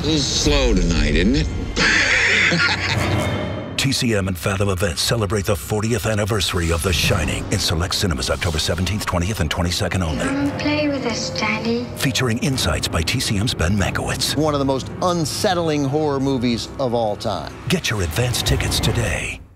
A little slow tonight, isn't it? TCM and Fathom Events celebrate the 40th anniversary of The Shining in select cinemas October 17th, 20th, and 22nd only. Come play with us, Daddy. Featuring insights by TCM's Ben Mankiewicz. One of the most unsettling horror movies of all time. Get your advance tickets today